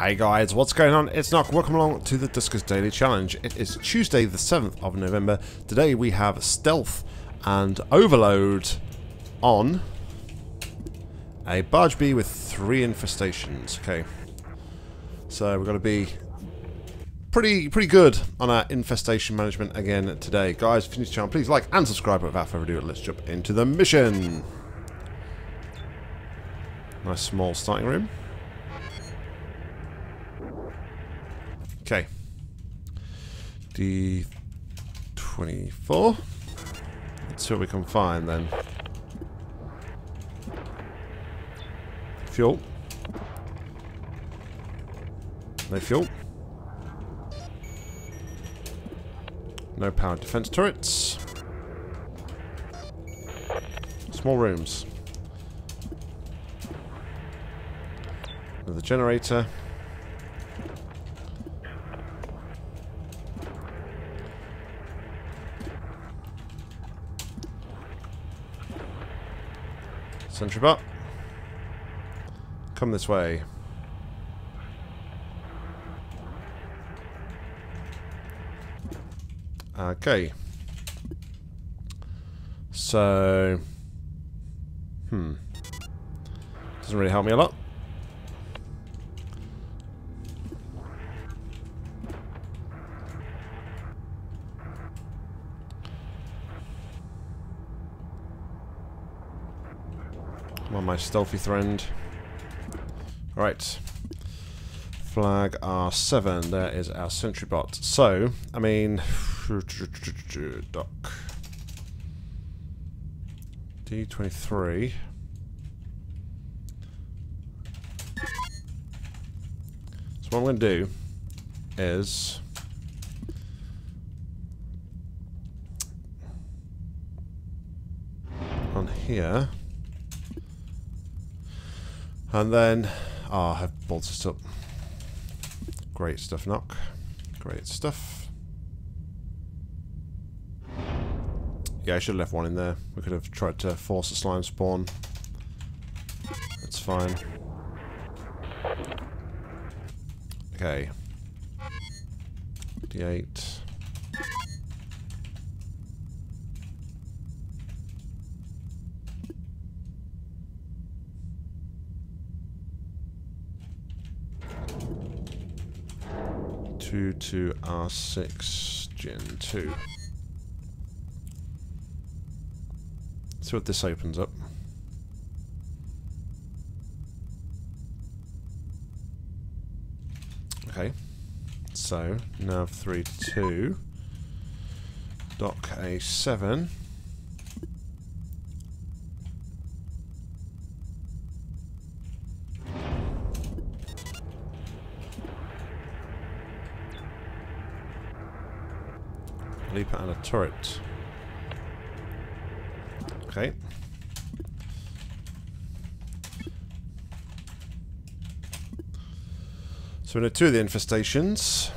Hi guys, what's going on? It's Nock. Welcome along to the Duskers Daily Challenge. It is Tuesday the 7th of November. Today we have Stealth and Overload on a barge B with three infestations. Okay. So we're going to be pretty pretty good on our infestation management again today. Guys, if the channel, please like and subscribe. Without further ado, let's jump into the mission. Nice small starting room. Okay. D24. Let's see what we can find then. Fuel. No fuel. No power defense turrets. Small rooms. Another generator. Sentry bot. Come this way. Okay. So... Hmm. Doesn't really help me a lot. On, my stealthy friend. Alright. Flag R7. There is our sentry bot. So, I mean... Dock. D23. So what I'm going to do is... On here... And then, oh, I have bolted up. Great stuff, Nock. Great stuff. Yeah, I should have left one in there. We could have tried to force a slime spawn. That's fine. Okay. D8. Two to R6 Gen 2. See what this opens up. Okay. So, nav 3 to 2. Dock A7. Leap and a turret. Okay. So going to two of the infestations.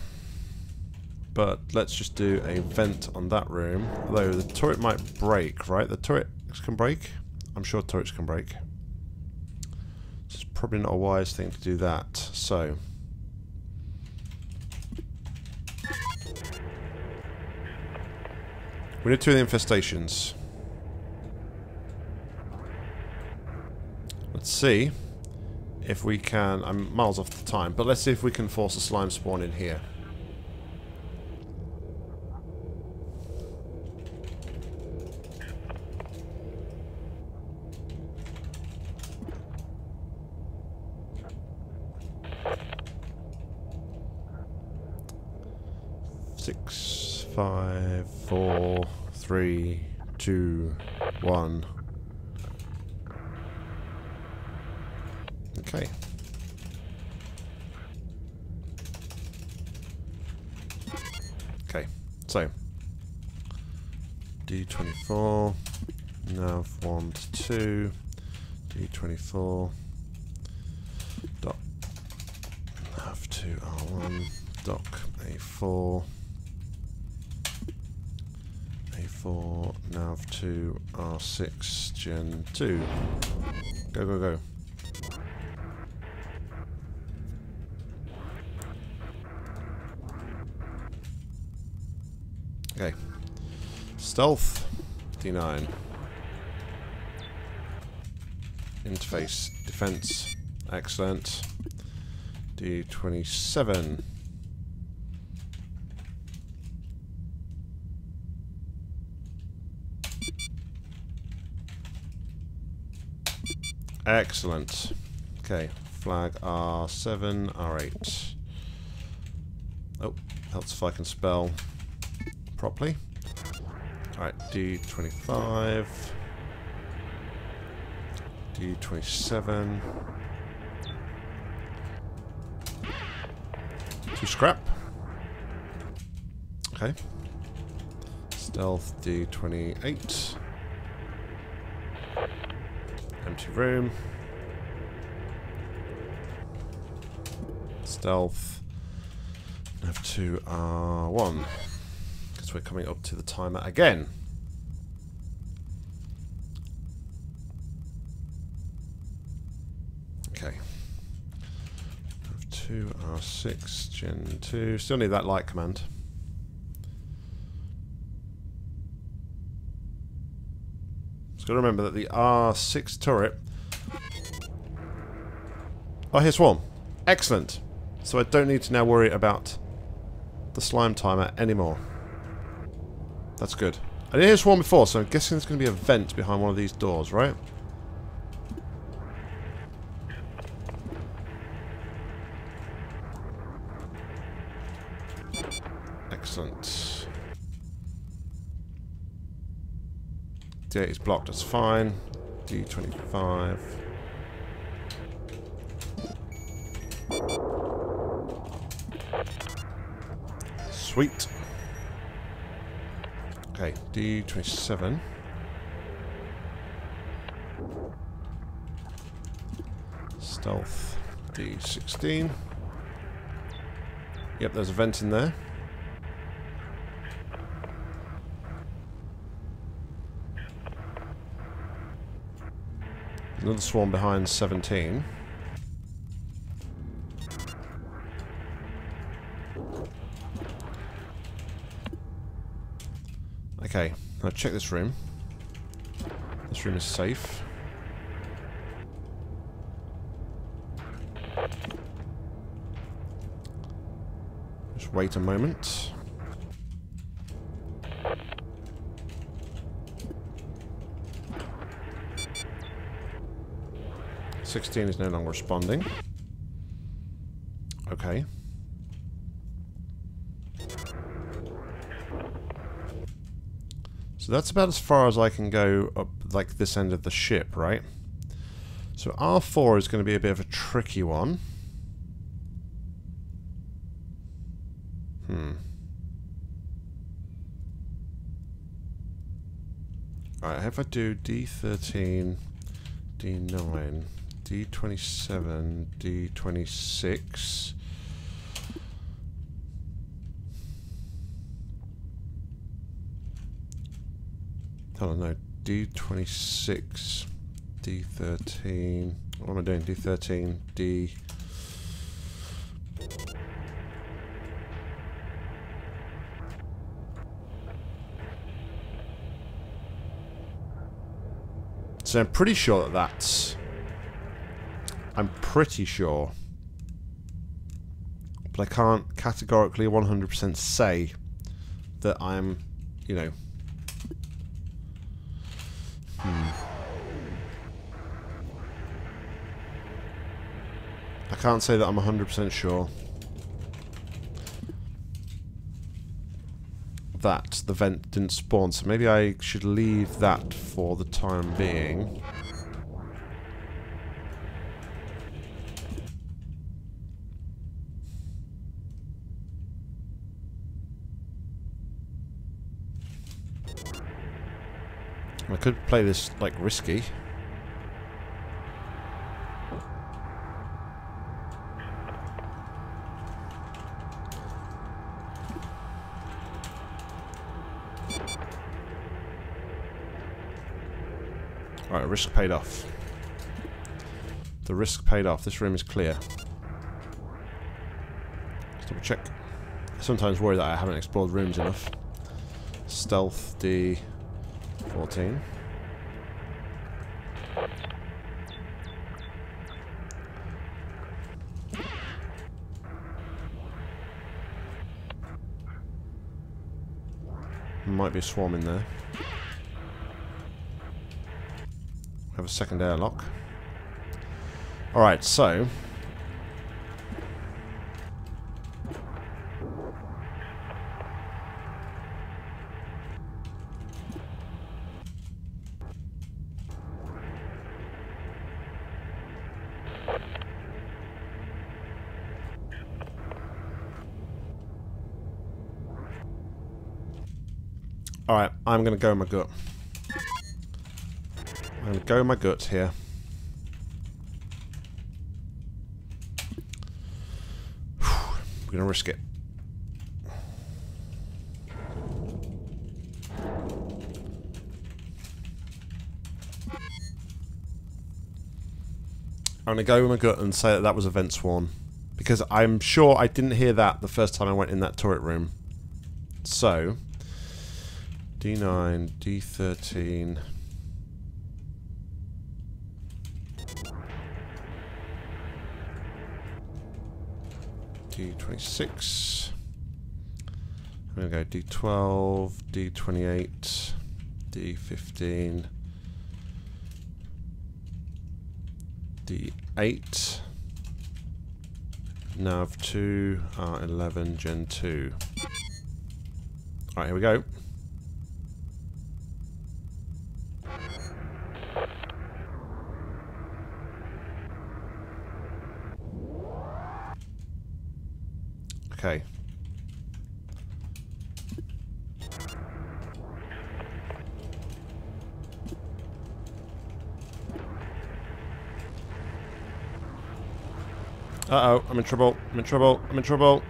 But let's just do a vent on that room. Although the turret might break, right? The turret can break? I'm sure turrets can break. It's probably not a wise thing to do that. So... We need two infestations. Let's see if we can... I'm miles off the time, but let's see if we can force a slime spawn in here. Six, five, four, three, two, one. Okay. Okay, so D24, nav 1 to 2, D24, dot nav 2 R1, dock A4, Four Nav Two R6 Gen 2. Go, go, go. Okay. Stealth D9. Interface defense. Excellent. D27. Excellent. Okay, flag R7, R8. Oh, helps if I can spell properly. Alright, D25. D27. Two scrap. Okay. Stealth D28. Empty room. Stealth. Have two uh, R1. Because we're coming up to the timer again. Okay. Have two uh, R6, Gen 2. Still need that light command. Just got to remember that the R6 turret... Oh, here's one. Excellent. So I don't need to now worry about the slime timer anymore. That's good. I didn't hear Swarm before, so I'm guessing there's going to be a vent behind one of these doors, right? D8 is blocked, that's fine. D25. Sweet. Okay, D27. Stealth, D16. Yep, there's a vent in there. Another swarm behind 17. Okay, now check this room. This room is safe. Just wait a moment. Sixteen is no longer responding. Okay. So that's about as far as I can go up like this end of the ship, right? So R4 is going to be a bit of a tricky one. Hmm. Alright, if I do D13, D9, D27, D26... Hold on, no. D26, D13. What am I doing? D13, D... So I'm pretty sure that that's... I'm pretty sure. But I can't categorically 100% say that I'm, you know, Hmm. I can't say that I'm 100% sure that the vent didn't spawn, so maybe I should leave that for the time being. I could play this, like, risky. Alright, risk paid off. The risk paid off. This room is clear. Let's double check. I sometimes worry that I haven't explored rooms enough. Stealth D14. Might be a swarm in there. Have a second airlock. Alright, so... Alright, I'm going to go my gut. I'm going to go my gut here. We're going to risk it. I'm going to go with my gut and say that that was a vent swarm. Because I'm sure I didn't hear that the first time I went in that turret room. So, D9, D13. D26. I'm going to go D12, D28, D15, D8, NAV2, R11, Gen 2. Alright, here we go. Okay. Uh-oh, I'm in trouble. I'm in trouble. I'm in trouble.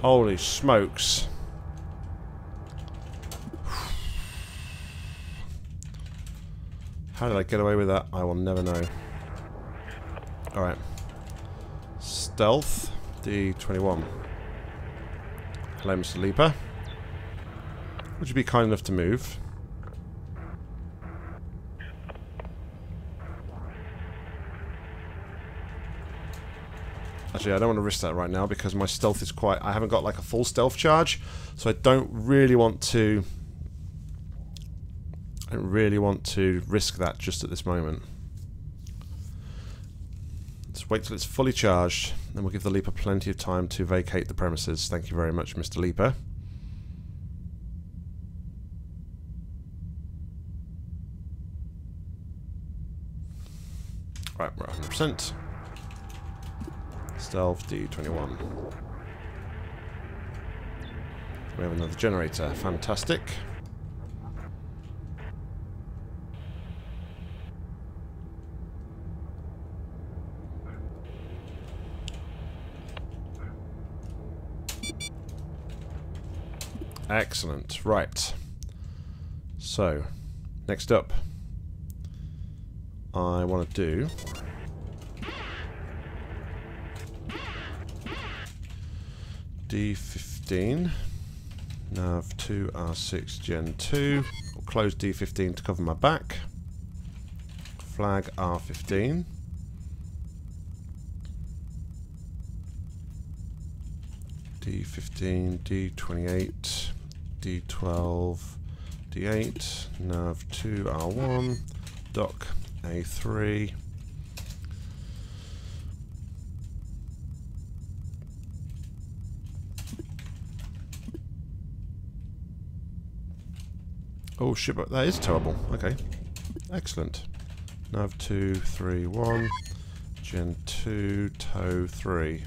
Holy smokes. How did I get away with that? I will never know. Alright. Stealth, D21. Hello, Mr. Leaper. Would you be kind enough to move? Actually, I don't want to risk that right now because my stealth is quite... I haven't got like a full stealth charge, so I don't really want to I don't really want to risk that just at this moment. Let's wait till it's fully charged, then we'll give the Leaper plenty of time to vacate the premises. Thank you very much, Mr. Leaper. Right, we're 100%. Stealth D21. We have another generator. Fantastic. Excellent. Right. So, next up, I want to do... D15, nav 2 R6 Gen 2, I'll close D15 to cover my back, flag R15, D15, D28, D12, D8, nav 2 R1, dock A3. Oh shit, but that is terrible. Okay. Excellent. Nav 2, 3, 1. Gen 2, tow 3.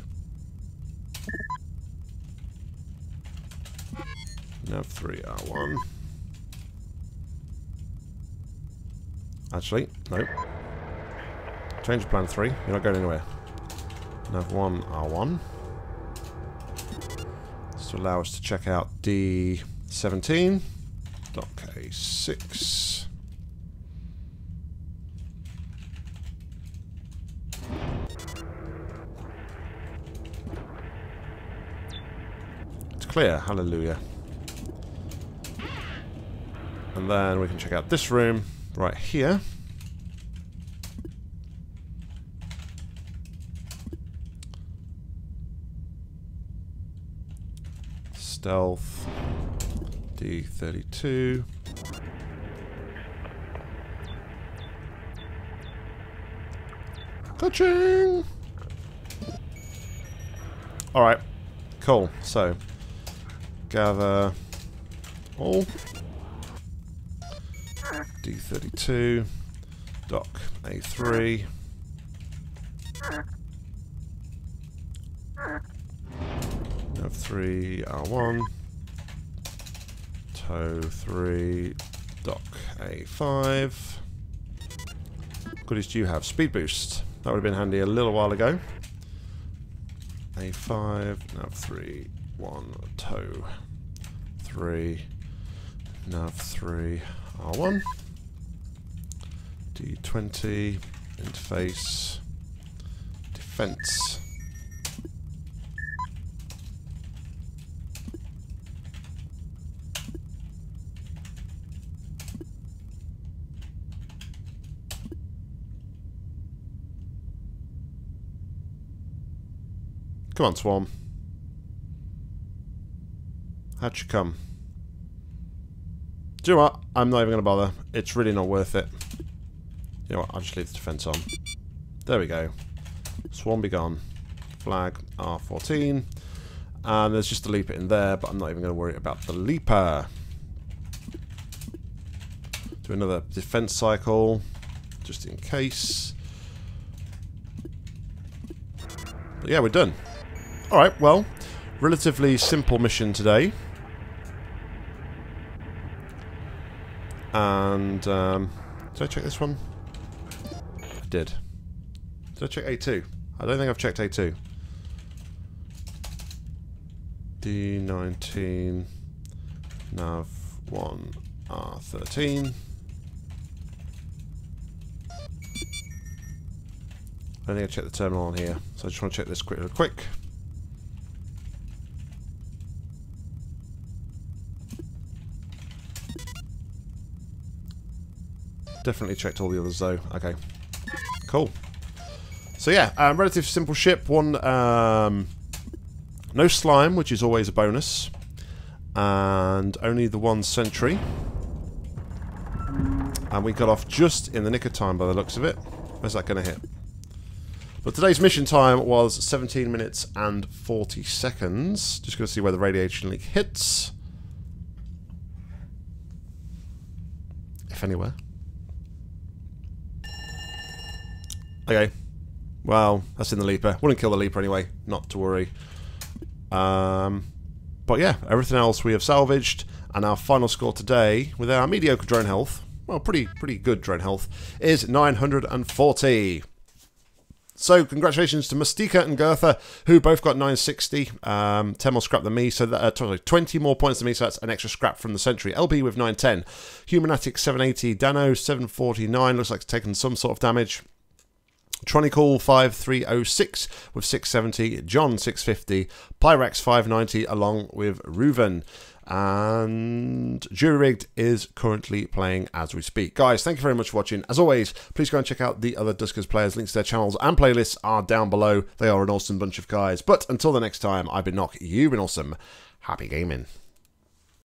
Nav3, R1. Uh, Actually, no. Change plan 3. You're not going anywhere. Nav1, R1. This will allow us to check out D17. Dot K6. It's clear. Hallelujah. And then we can check out this room right here. Stealth. D32. Touching! Alright. Cool. So, gather all. D32. Dock A3. F3 R1. Tow 3. Dock A5. Goodies do you have? Speed boost. That would have been handy a little while ago. A5, nav 3, 1, tow 3, nav 3, R1, D20, interface, defense. Come on, Swarm. How'd you come? Do you know what? I'm not even going to bother. It's really not worth it. You know what? I'll just leave the defense on. There we go. Swarm be gone. Flag R14. And there's just a leaper in there, but I'm not even going to worry about the leaper. Do another defense cycle, just in case. But yeah, we're done. Alright, well, relatively simple mission today. And, um, did I check this one? Did. Did I check A2? I don't think I've checked A2. D19 nav 1 R13 I think I checked the terminal on here, so I just want to check this quick, quick. Definitely checked all the others though. Okay. Cool. So yeah, um, relative simple ship. One, um, no slime, which is always a bonus. And only the one sentry. And we got off just in the nick of time by the looks of it. Where's that going to hit? But today's mission time was 17 minutes and 40 seconds. Just going to see where the radiation leak hits. If anywhere. Okay. Well, that's in the Leaper. Wouldn't kill the Leaper anyway. Not to worry. Um, but yeah, everything else we have salvaged. And our final score today, with our mediocre drone health, well, pretty pretty good drone health, is 940. So congratulations to Mustika and Gertha, who both got 960, um, 10 more scrap than me, so that, uh, 20 more points than me, so that's an extra scrap from the sentry. LB with 910, Humanatic 780, Dano 749, looks like it's taken some sort of damage. Tronical 5306 with 670, John 650, Pyrex 590 along with Reuven. And Jury Rigged is currently playing as we speak. Guys, thank you very much for watching. As always, please go and check out the other Duskers players. Links to their channels and playlists are down below. They are an awesome bunch of guys. But until the next time, I've been Nock, you've been awesome. Happy gaming.